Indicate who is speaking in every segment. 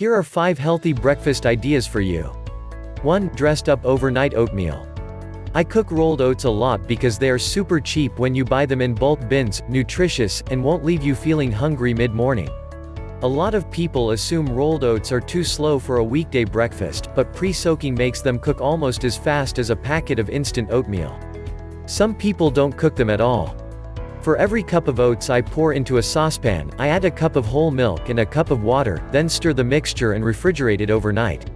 Speaker 1: Here are 5 healthy breakfast ideas for you. 1. Dressed up overnight oatmeal. I cook rolled oats a lot because they are super cheap when you buy them in bulk bins, nutritious, and won't leave you feeling hungry mid-morning. A lot of people assume rolled oats are too slow for a weekday breakfast, but pre-soaking makes them cook almost as fast as a packet of instant oatmeal. Some people don't cook them at all. For every cup of oats I pour into a saucepan, I add a cup of whole milk and a cup of water, then stir the mixture and refrigerate it overnight.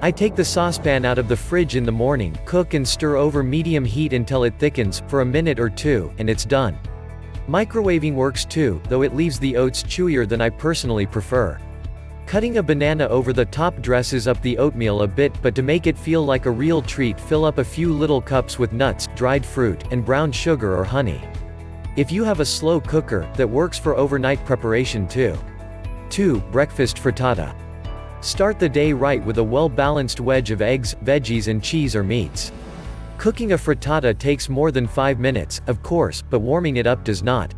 Speaker 1: I take the saucepan out of the fridge in the morning, cook and stir over medium heat until it thickens, for a minute or two, and it's done. Microwaving works too, though it leaves the oats chewier than I personally prefer. Cutting a banana over the top dresses up the oatmeal a bit but to make it feel like a real treat fill up a few little cups with nuts, dried fruit, and brown sugar or honey. If you have a slow cooker, that works for overnight preparation too. 2. Breakfast frittata. Start the day right with a well-balanced wedge of eggs, veggies and cheese or meats. Cooking a frittata takes more than 5 minutes, of course, but warming it up does not.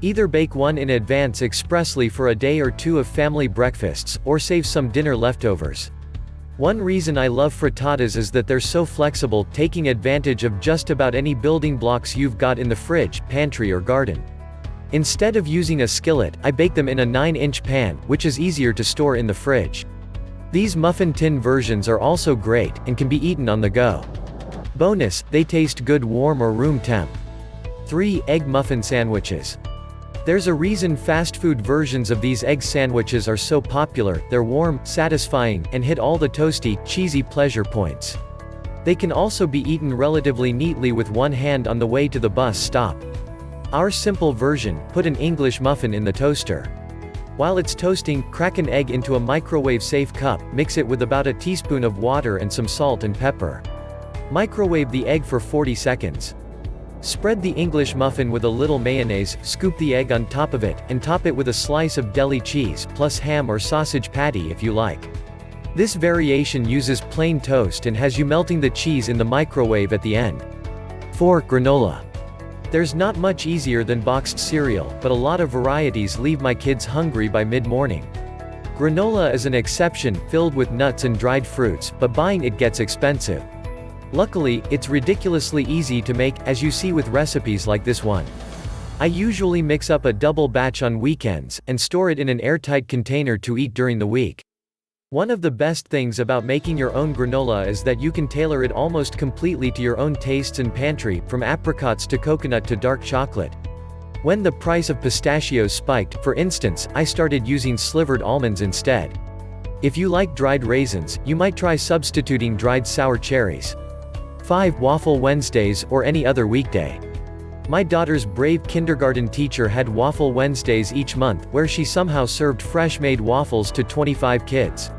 Speaker 1: Either bake one in advance expressly for a day or two of family breakfasts, or save some dinner leftovers. One reason I love frittatas is that they're so flexible, taking advantage of just about any building blocks you've got in the fridge, pantry or garden. Instead of using a skillet, I bake them in a 9-inch pan, which is easier to store in the fridge. These muffin tin versions are also great, and can be eaten on the go. Bonus, they taste good warm or room temp. 3. Egg Muffin Sandwiches. There's a reason fast food versions of these egg sandwiches are so popular, they're warm, satisfying, and hit all the toasty, cheesy pleasure points. They can also be eaten relatively neatly with one hand on the way to the bus stop. Our simple version, put an English muffin in the toaster. While it's toasting, crack an egg into a microwave-safe cup, mix it with about a teaspoon of water and some salt and pepper. Microwave the egg for 40 seconds. Spread the English muffin with a little mayonnaise, scoop the egg on top of it, and top it with a slice of deli cheese, plus ham or sausage patty if you like. This variation uses plain toast and has you melting the cheese in the microwave at the end. 4. Granola. There's not much easier than boxed cereal, but a lot of varieties leave my kids hungry by mid-morning. Granola is an exception, filled with nuts and dried fruits, but buying it gets expensive. Luckily, it's ridiculously easy to make, as you see with recipes like this one. I usually mix up a double batch on weekends, and store it in an airtight container to eat during the week. One of the best things about making your own granola is that you can tailor it almost completely to your own tastes and pantry, from apricots to coconut to dark chocolate. When the price of pistachios spiked, for instance, I started using slivered almonds instead. If you like dried raisins, you might try substituting dried sour cherries. 5. Waffle Wednesdays, or any other weekday. My daughter's brave kindergarten teacher had Waffle Wednesdays each month, where she somehow served fresh-made waffles to 25 kids.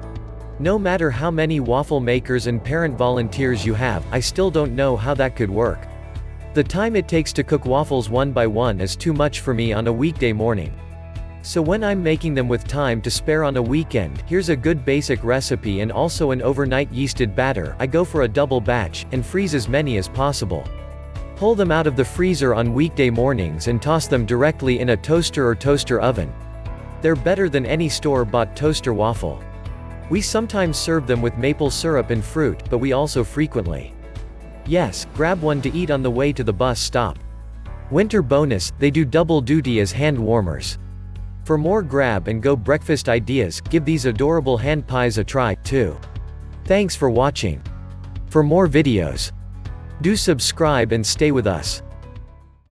Speaker 1: No matter how many waffle makers and parent volunteers you have, I still don't know how that could work. The time it takes to cook waffles one by one is too much for me on a weekday morning. So when I'm making them with time to spare on a weekend, here's a good basic recipe and also an overnight yeasted batter, I go for a double batch, and freeze as many as possible. Pull them out of the freezer on weekday mornings and toss them directly in a toaster or toaster oven. They're better than any store-bought toaster waffle. We sometimes serve them with maple syrup and fruit, but we also frequently. Yes, grab one to eat on the way to the bus stop. Winter bonus, they do double duty as hand warmers. For more grab and go breakfast ideas, give these adorable hand pies a try, too. Thanks for watching. For more videos, do subscribe and stay with us.